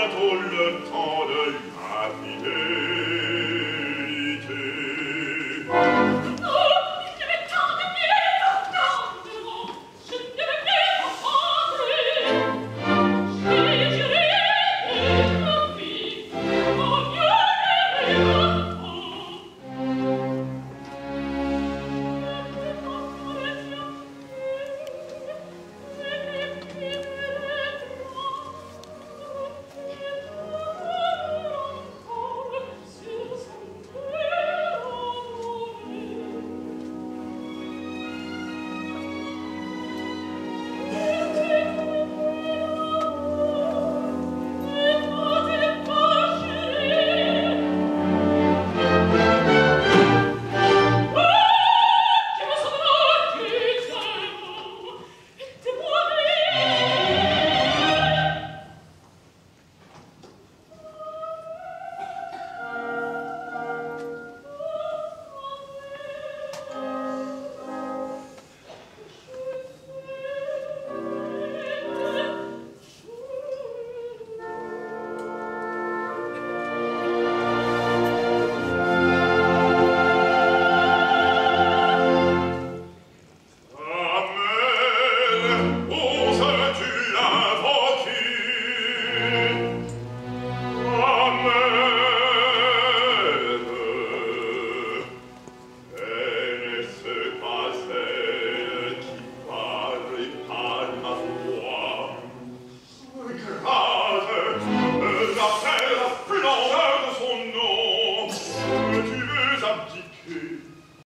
bientôt le temps de lui arriver.